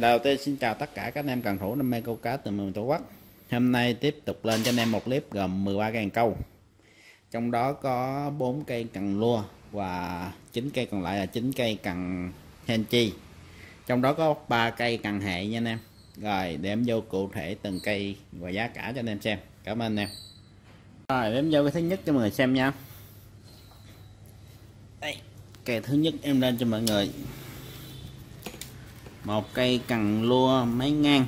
đầu tiên xin chào tất cả các anh em cần thủ đam mê câu cá từ miền tổ quốc. Hôm nay tiếp tục lên cho anh em một clip gồm 13 cây câu. Trong đó có 4 cây cần lua và 9 cây còn lại là 9 cây cần henchi trong đó có 3 cây cần hệ nha anh em. Rồi để em vô cụ thể từng cây và giá cả cho anh em xem. Cảm ơn anh em. Rồi em vô cái thứ nhất cho mọi người xem nha. Đây. Cây thứ nhất em lên cho mọi người một cây cần lua máy ngang.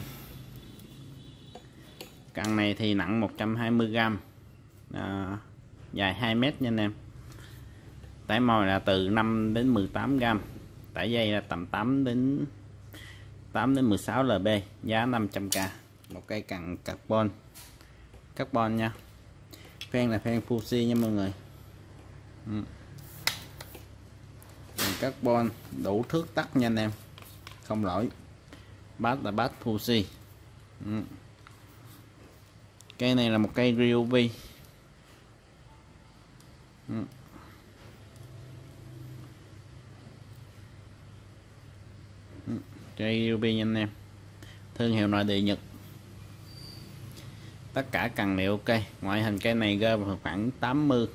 Cần này thì nặng 120g à, dài 2 mét nha anh em. Tải mồi là từ 5 đến 18 g tải dây là tầm 8 đến 8 đến 16 lb giá 500k một cây cần carbon. Carbon nha. Phen là phen Fuji nha mọi người. Ừ. carbon đủ thước tắt nha anh em không lỗi. Bát là bát Fuji ừ. cây này là một cây Ryobi. Ừ. ừ. cây Ryobi nha anh em. Thương hiệu nội địa Nhật. Tất cả cần đều ok. Ngoại hình cây này rơi vào khoảng 80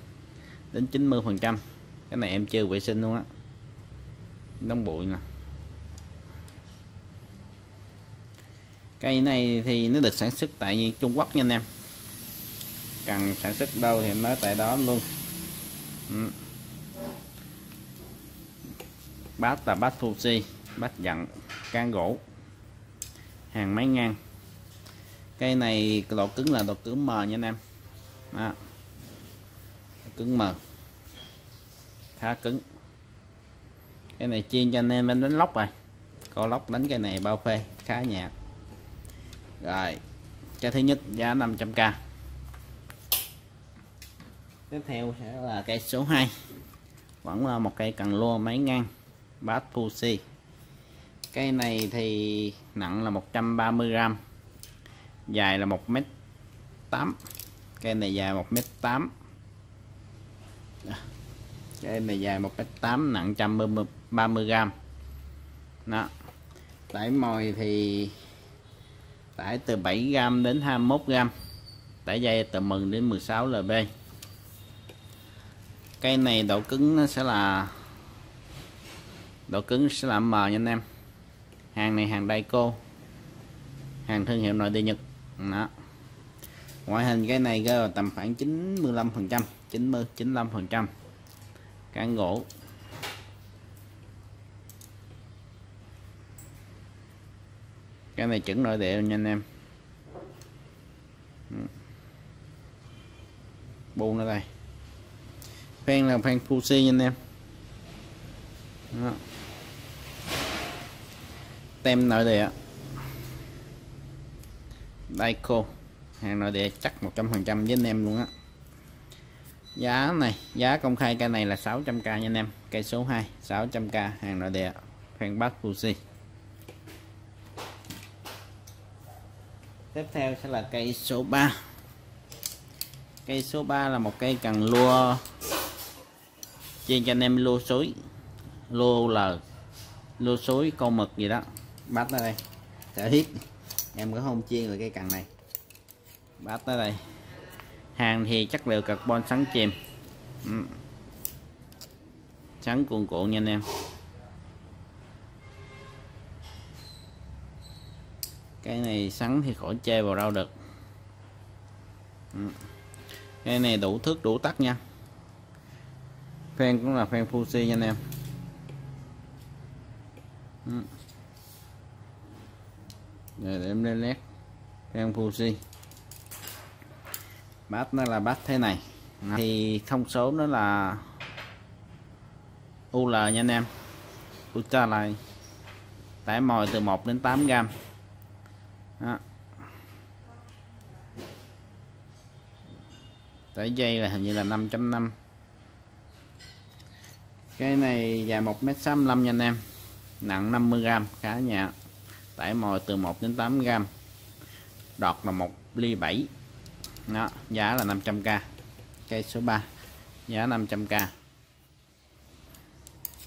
đến 90 phần trăm. Cái này em chưa vệ sinh luôn á. Đóng bụi nè cây này thì nó được sản xuất tại Trung Quốc nha anh em. Cần sản xuất đâu thì nó nói tại đó luôn. Ừ. bát là bát Fuji bát dặn can gỗ, hàng máy ngang. Cây này độ cứng là độ cứng M nha anh em. Đó. cứng M khá cứng. Cái này chiên cho anh em đánh lóc rồi. Có lóc đánh cái này bao phê, khá nhạt rồi, cái thứ nhất giá 500k tiếp theo sẽ là cây số 2 vẫn là một cây cần lua máy ngang, bát pussy cây này thì nặng là 130g dài là 1m8 cây này dài 1m8 cây này dài 1m8 nặng 130g đó. Tải mồi thì tải từ 7g đến 21g tải dây từ 10 đến 16 lb. Cây này độ cứng nó sẽ là, độ cứng sẽ là M nha anh em. Hàng này hàng Daiko, hàng thương hiệu nội địa Nhật. Đó. Ngoại hình cái này rơi vào tầm khoảng 95 phần trăm 90 95 phần trăm. Cán gỗ. Cái này chuẩn nội địa nha anh em. Ừ. Buông ở đây. Phen là phen Fuji nha anh em. Đó. tem nội địa. Daiko. Hàng nội địa chắc 100% với anh em luôn á. Giá này, giá công khai cây này là 600k nha anh em. Cây số 2 600k hàng nội địa. Phen Bắc Fuji tiếp theo sẽ là cây số 3 cây số 3 là một cây cần lua chuyên cho anh em lua suối lua l lua suối con mực gì đó. Bắt ra đây. Sẽ thiết em có không chiên là cây cần này? Bắt ra đây. Hàng thì chất liệu carbon sắn chìm. Ừ. sắn cuồn cuộn nha anh em. Cái này sắn thì khỏi chê vào rau được. Ừ. cái này đủ thước đủ tắc nha. Phen cũng là phen Fuji nha anh em. Ừ. Rồi để em lên nét phen Fuji. Bát nó là bát thế này. Thì thông số nó là UL nha anh em. Ultra tải mồi từ 1 đến 8 gram đó. tải dây là hình như là 5.5 cái này dài 1m65 nha anh em. Nặng 50g khá nhẹ. Tải mồi từ 1 đến 8g đọt là 1 ly 7 đó, giá là 500k cây số 3 giá 500k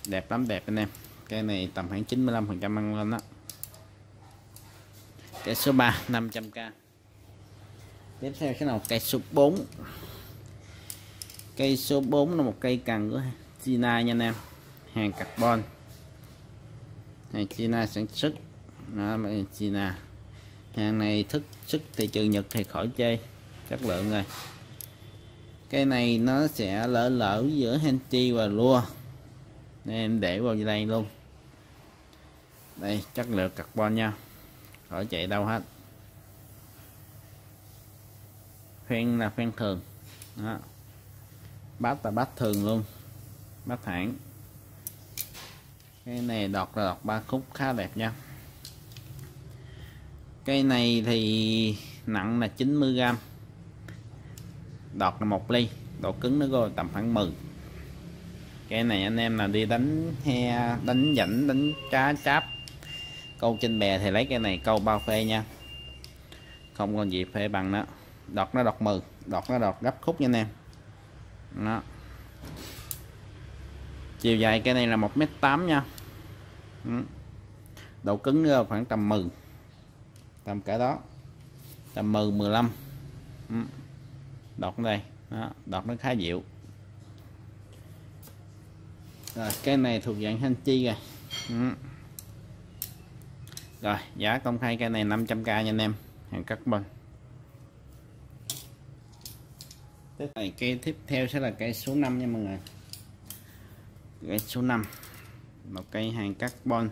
đẹp lắm, đẹp anh em. Cây này tầm khoảng 95 phần trăm ăn lên đó cây số 3 500k tiếp theo cái nào? Cây số 4 cây số 4 là một cây cần của China nha anh em. Hàng carbon. Hàng China sản xuất. Đó, China. Hàng này thức sức thị trường Nhật thì khỏi chơi. Chất lượng rồi. Cây này nó sẽ lỡ lỡ giữa hanchi và lua. Nên em để vào đây luôn. Đây chất lượng carbon nha khỏi chạy đâu hết. Phen là phen thường. Đó. bát là bát thường luôn. Bát thẳng cái này đọt là đọt ba khúc khá đẹp nha. Cây này thì nặng là 90g đọt là một ly. Độ cứng nó rồi tầm khoảng 10 cái này anh em là đi đánh he, đánh dẫn, đánh cá cháp câu trên bè thì lấy cái này câu bao phê nha. Không còn gì phê bằng đó. Đọt nó đọt mừ đọt nó đọt gấp khúc nha anh em. Đó. Chiều dài cái này là 1m8 nha. Ừ. Độ cứng khoảng tầm 10 tầm cả đó. Tầm 10 15 ừ. đọt đây. Đó, đọt nó khá dịu. Rồi cái này thuộc dạng hành chi rồi ừ rồi, giá công khai cây này 500k nha anh em. Hàng carbon. Cái này cây tiếp theo sẽ là cây số 5 nha mọi người. Cây số 5 một cây hàng carbon.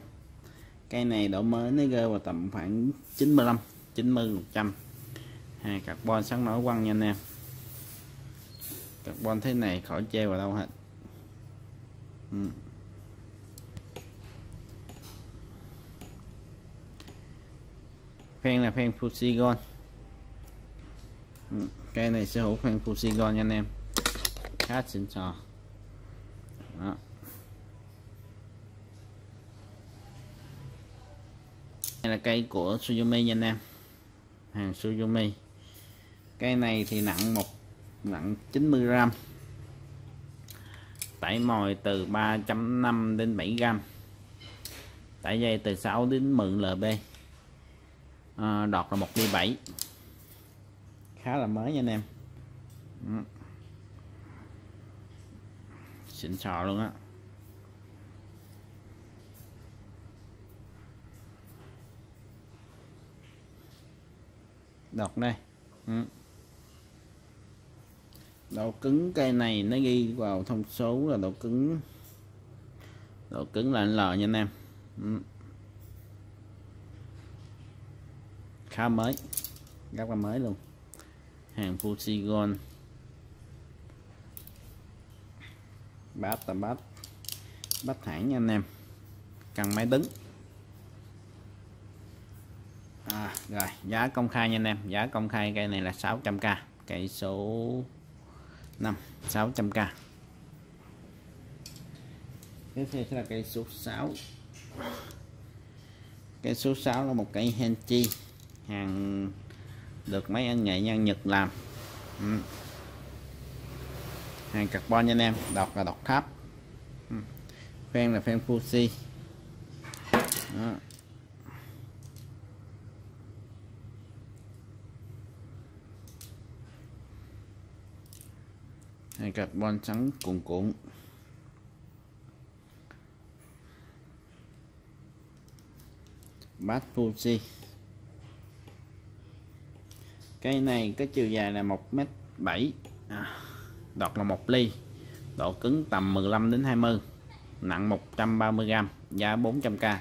Cây này độ mới, nó rơi vào tầm khoảng 95 90 100 hàng carbon sáng nổi quăng nha anh em. Carbon thế này khỏi chê vào đâu hết. Ừ. phen là phen Fusigon. Ừ. cây này sở hữu phen Fusigon nha anh em. Khá xịn sò. Đó. Đây là cây của Suzumi nha anh em. Hàng Suzumi cây này thì nặng một, nặng 90 gram. Tải mồi từ 3.5 đến 7 gram. Tải dây từ 6 đến 10 lb à, đọt là một ly 7 khá là mới nha anh em ừ. xịn sò luôn á đọt đây ừ. độ cứng cây này nó ghi vào thông số là độ cứng độ cứng là L nha anh em ừ. Khá mới rất là mới luôn. Hàng Fuji Gold bát là bát. Bát thẳng nha anh em. Cần máy đứng. À, rồi giá công khai nha anh em. Giá công khai cây này là 600k cây số 5 600k tiếp theo sẽ là cây số 6 cây số 6 là một cây Henchi hàng được mấy anh nghệ nhân Nhật làm ừ. hàng carbon nha anh em đọc là đọc tháp ừ. phen là phen Fuji Đó. carbon trắng cuộn cuộn bát Fuji cái này có chiều dài là 1m7 à, đọt là 1 ly. Độ cứng tầm 15 đến 20 nặng 130g giá 400k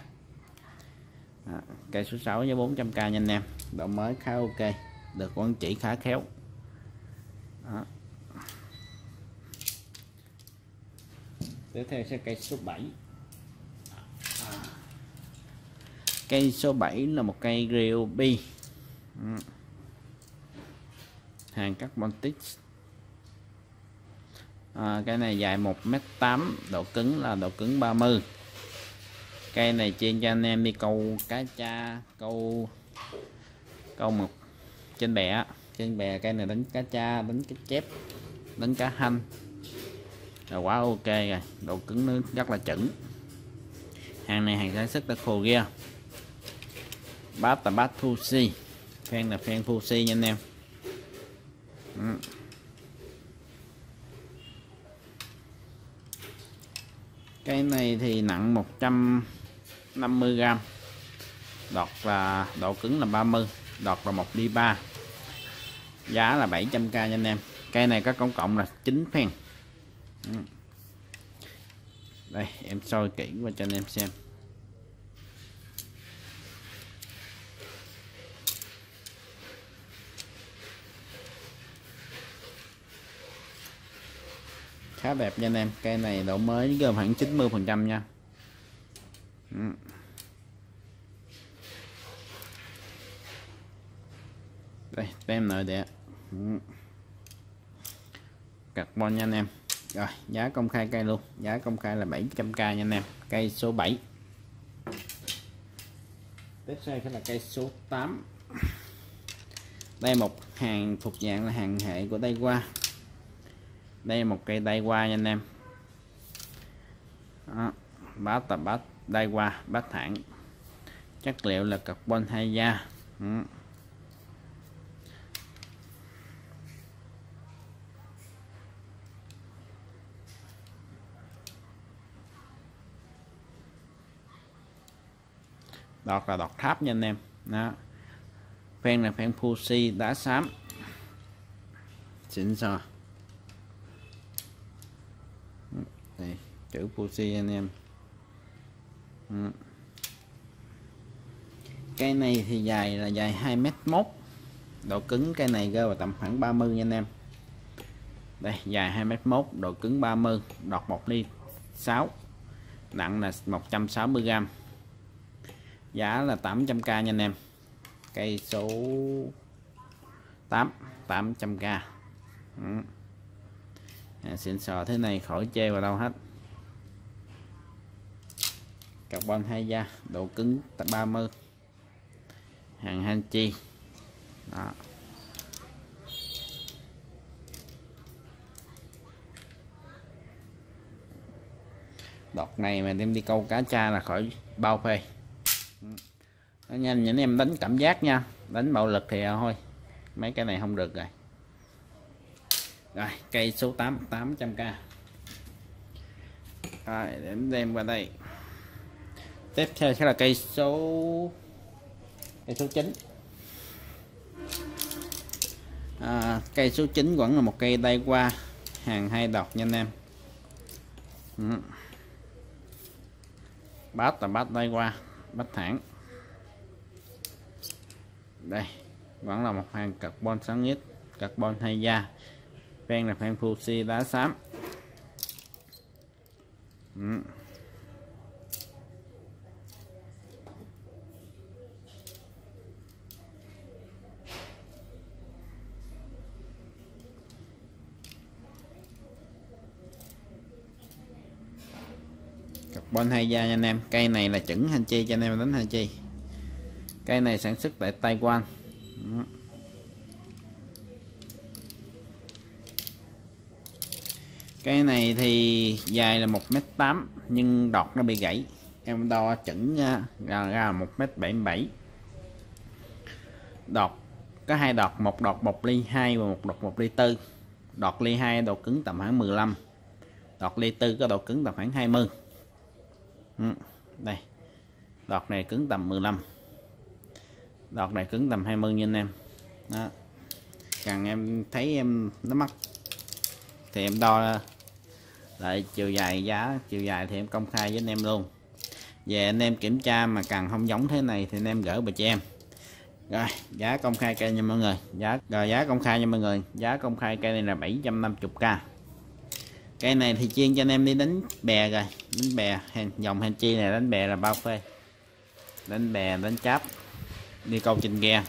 à, cây số 6 giá 400k nha anh em. Độ mới khá ok được quản chỉ khá khéo. À. tiếp theo sẽ cây số 7 à, cây số 7 là một cây Ryobi hàng carbon tix à, cây này dài 1m8 độ cứng là độ cứng 30 cây này trên cho anh em đi câu cá cha câu câu một trên bè trên bè cây này đánh cá cha đánh cá chép đánh cá hanh. Là quá ok rồi độ cứng nó rất là chuẩn. Hàng này hàng sản xuất đã khô ghê bát là bát Fuji. Phen là phen Fuji nha anh em ừ. cái này thì nặng 150 g. đọt là độ cứng là 30 đọt là 1 đi 3 giá là 700k nha anh em cây này có công cộng là 9 phen ừ. đây, em soi kỹ qua cho anh em xem khá đẹp nha anh em. Cây này độ mới gồm khoảng 90 phần trăm nha. Ừ. Đây, tem nội địa. Ừ. Carbon nha anh em. Rồi, giá công khai cây luôn. Giá công khai là 700k nha anh em. Cây số 7 tiếp theo sẽ là cây số 8 đây, một hàng thuộc dạng là hàng hệ của tay qua đây một cây đai qua nha anh em. Đó, bát tập bát đai qua bát thẳng chất liệu là carbon hai da? Ừ. đọt là đọt tháp nha anh em. Đó. Phen là phen Fuji đá xám. Xịn sò đây chữ Fuji anh em. Ừ. cây này thì dài là dài 2 mét mốt. Độ cứng cây này rơi vào tầm khoảng 30 nha anh em. Đây dài 2 mét mốt độ cứng 30 đọt 1 ly 6 nặng là 160g giá là 800k nha anh em. Cây số 8 800k ừ. À, xịn sò thế này khỏi chê vào đâu hết carbon 2 da độ cứng 30 hàng Hanchi đó. Đọt này mà đem đi câu cá cha là khỏi bao phê. Ừ. Nó nhanh những em đánh cảm giác nha. Đánh bạo lực thì à, thôi. Mấy cái này không được rồi. Rồi, cây số 8 800k rồi đến đem qua đây tiếp theo sẽ là cây số cây số 9 à, cây số 9 vẫn là một cây tay qua hàng hai đọt nha anh em. Ừ. bát là bát tay qua bát thẳng. Đây vẫn là một hàng carbon sáng nhất carbon hai da. Ven là phan Fuji đá xám. Ừ. bon hai da nha anh em. Cây này là chuẩn hành chi, cho anh em đánh hành chi. Cây này sản xuất tại Taiwan. Cây này thì dài là 1m8 nhưng đọt nó bị gãy. Em đo chuẩn ra ra 1m77 đọt, có hai đọt, một đọt 1 ly 2 và một đọt 1 ly 4 đọt ly 2 độ cứng tầm khoảng 15 đọt ly 4 có độ cứng tầm khoảng 20 ừ, đây. Đọt này cứng tầm 15 đọt này cứng tầm 20 như anh em. Đó. Càng em thấy em nó mắc thì em đo lại chiều dài giá chiều dài thì em công khai với anh em luôn. Về anh em kiểm tra mà càng không giống thế này thì anh em gỡ về cho em. Rồi giá công khai cây nha mọi người. Giá rồi giá công khai nha mọi người. Giá công khai cây này là 750k cây này thì chuyên cho anh em đi đánh bè rồi. Đánh bè dòng hành chi này đánh bè là bao phê. Đánh bè, đánh cháp. Đi câu trên ghe.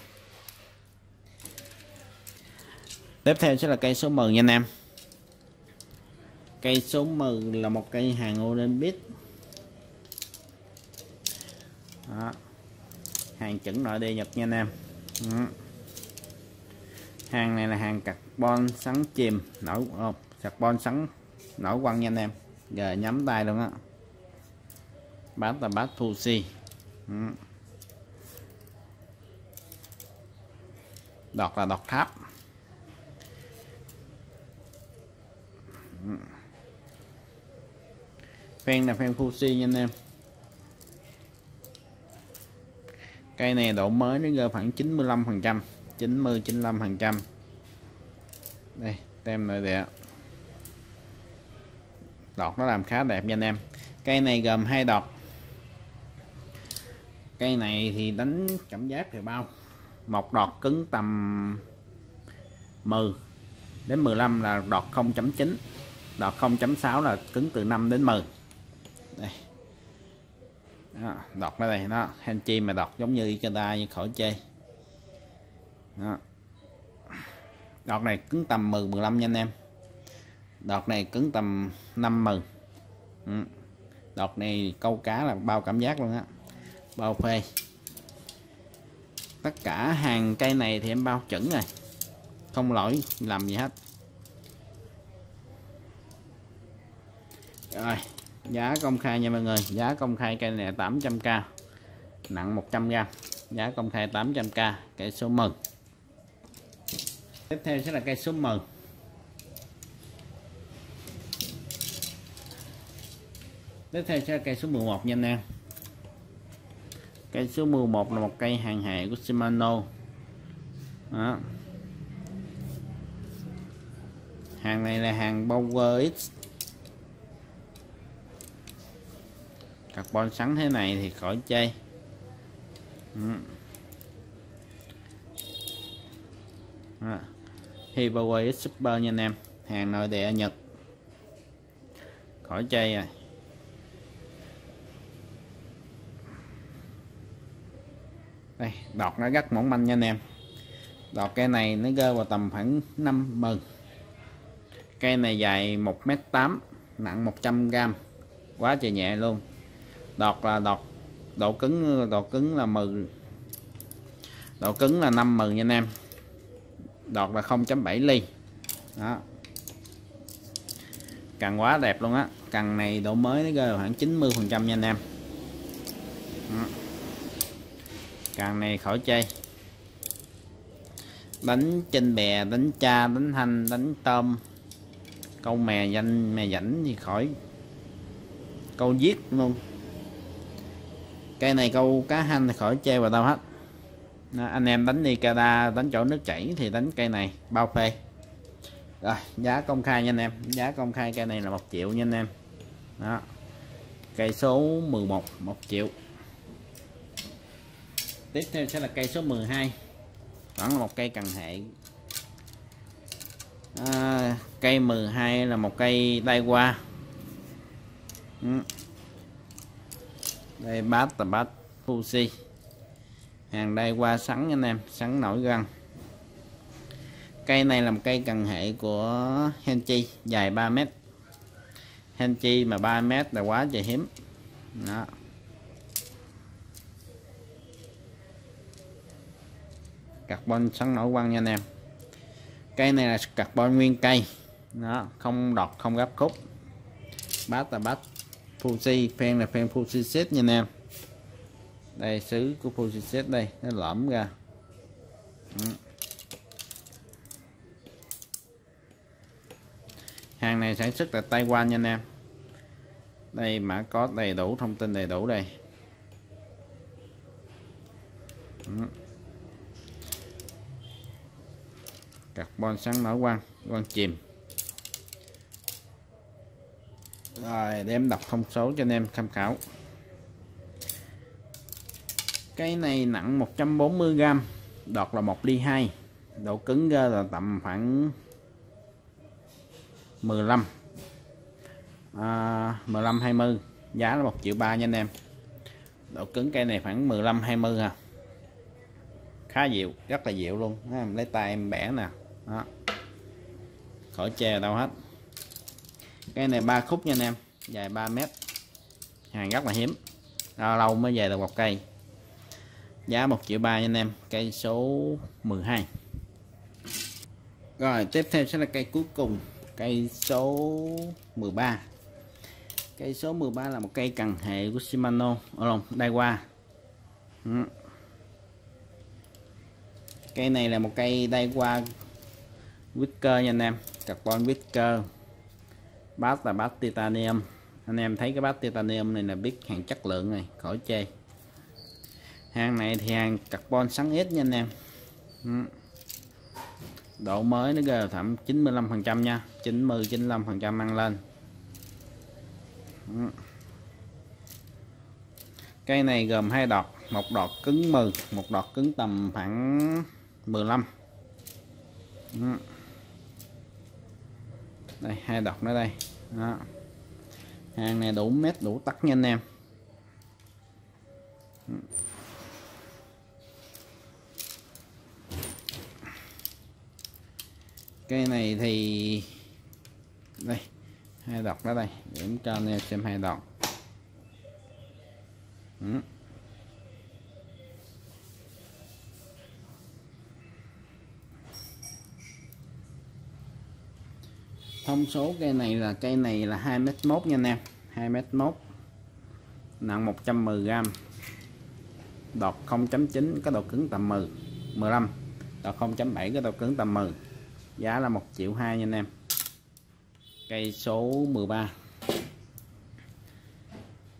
Tiếp theo sẽ là cây số 10 nha anh em. Cây số 10 là một cây hàng Olympic đó. hàng chuẩn nội địa Nhật nha anh em. Đó. hàng này là hàng carbon sắn chìm. Nổi không ờ, carbon sắn nổ quăng nha anh em. Giờ nhắm tay luôn á. Bát là bát Fuji ừ. đọt là đọt tháp. Ừ. Phen là phen Fuji nha anh em. Cây này độ mới nó rơi khoảng 95 phần trăm. 90 95 phần trăm. Đây, tem nội địa đọt nó làm khá đẹp nha anh em. Cây này gồm hai đọt. Cây này thì đánh cảm giác thì bao. Một đọt cứng tầm 10 đến 15 là đọt 0.9 đọt 0.6 là cứng từ 5 đến 10 đây. Đó, đọt ở đây nó chi mà đọt giống như Ikeda như khỏi chê đó. đọt này cứng tầm 10 15 nha anh em đọt này cứng tầm 5 10 ừ. đọt này câu cá là bao cảm giác luôn á. Bao phê. Tất cả hàng cây này thì em bao chuẩn rồi. Không lỗi, làm gì hết. Rồi, giá công khai nha mọi người. Giá công khai cây này 800k nặng 100g giá công khai 800k cây số 10 tiếp theo sẽ là cây số 10 tiếp theo sẽ cây số 11 nha anh em. Cây số 11 là một cây hàng hệ của Shimano. Đó. hàng này là hàng Power X. Carbon sắn thế này thì khỏi chơi. Ừ. Hibawa Super nha anh em. Hàng nội địa Nhật. Khỏi chơi rồi. Đây, đọt nó rất mỏng manh nha anh em. Đọt cây này nó rơi vào tầm khoảng 5 mừng. Cây này dài 1m8 nặng 100g quá trời nhẹ luôn. Đọt là đọt, độ cứng độ cứng là 10 độ cứng là 5 mừng nha anh em. Đọt là 0.7 ly. Đó. Càng quá đẹp luôn á. Cần này độ mới nó rơi khoảng 90 phần trăm nha anh em. Đó càng này khỏi chơi. Đánh trên bè đánh cha đánh hành đánh tôm. Câu mè danh mè rảnh thì khỏi. Câu giết luôn cây này câu cá hanh thì khỏi chơi vào đâu hết. Đó, anh em đánh đi cada đánh chỗ nước chảy thì đánh cây này. Bao phê. Rồi giá công khai nha anh em. Giá công khai cây này là một triệu nha anh em. Đó. Cây số 11 một triệu tiếp theo sẽ là cây số 12 vẫn là một cây cần hệ. À, cây 12 là một cây đai qua ừ. đây bát là bát Fuji hàng đây qua sắn anh em sắn nổi gân. Cây này là một cây cần hệ của Henchi dài 3 mét. Henchi mà 3 mét là quá trời hiếm. Đó. Carbon sắn nổi quăng nha anh em. Cây này là carbon nguyên cây. Nó không đọt, không gấp khúc. Bát là bát Fuji, phen là phen Fuji set nha anh em. Đây sứ của Fuji set đây, nó lõm ra. Ừ. hàng này sản xuất tại Taiwan nha anh em. Đây, mã có đầy đủ, thông tin đầy đủ đây. Ừ. carbon sáng mở quang quang chìm. Rồi để em đọc thông số cho anh em tham khảo. Cái này nặng 140g đọt là 1 ly 2 độ cứng ra là tầm khoảng 15 à, 15 20 giá là 1 triệu 3 nha anh em. Độ cứng cây này khoảng 15 20 ha. Khá dịu rất là dịu luôn. Em lấy tay em bẻ nè đó. Khỏi che đâu hết. Cái này ba khúc nha anh em. Dài 3 mét. Hàng rất là hiếm. Lâu lâu mới về được một cây. Giá 1 triệu ba nha anh em. Cây số 12 rồi, tiếp theo sẽ là cây cuối cùng. Cây số 13 cây số 13 là một cây cần hệ của Shimano. Ở lòng Daiwa ừ. cây này là một cây đay qua Wicker nha anh em. Carbon Wicker bát là bát titanium. Anh em thấy cái bát titanium này là biết hàng chất lượng này, khỏi chê. Hàng này thì hàng carbon sáng ít nha anh em. Ừ. Độ mới nó gờ thẩm 95 phần trăm nha. 90 95 phần trăm mang lên. Ừ. Cây này gồm hai đọt, một đọt cứng 10 một đọt cứng tầm khoảng 15 đây, hai đọc nữa đây đó. hàng này đủ mét, đủ tắc nha anh em Cái này thì, đây, hai đọc đó đây điểm cho anh em xem hai đọc ừ. Thông số cây này là cây này là 2 m mốt nha anh em. 2 m mốt. Nặng 110g đọt 0.9 có độ cứng tầm 10 15 đọt 0.7 có độ cứng tầm 10 giá là 1 triệu 2 nha anh em. Cây số 13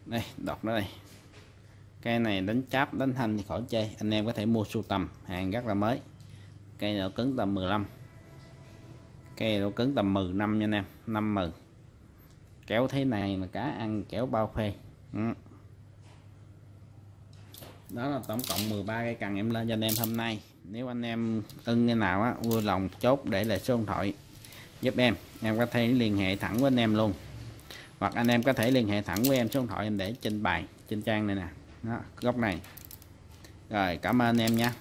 đây, đọt nó đây. Cây này đánh cháp đánh thanh thì khỏi chơi anh em có thể mua sưu tầm, hàng rất là mới. Cây độ cứng tầm 15 cây độ cứng tầm 10 năm nha anh em 5 10 kéo thế này mà cá ăn kéo bao phê. Ừ. đó là tổng cộng 13 cây cần em lên cho anh em hôm nay. Nếu anh em ưng cái nào á, vui lòng chốt để lại số điện thoại giúp em. Em có thể liên hệ thẳng với anh em luôn. Hoặc anh em có thể liên hệ thẳng với em số điện thoại em để trên bài trên trang này nè. Đó, góc này. Rồi, cảm ơn em nha.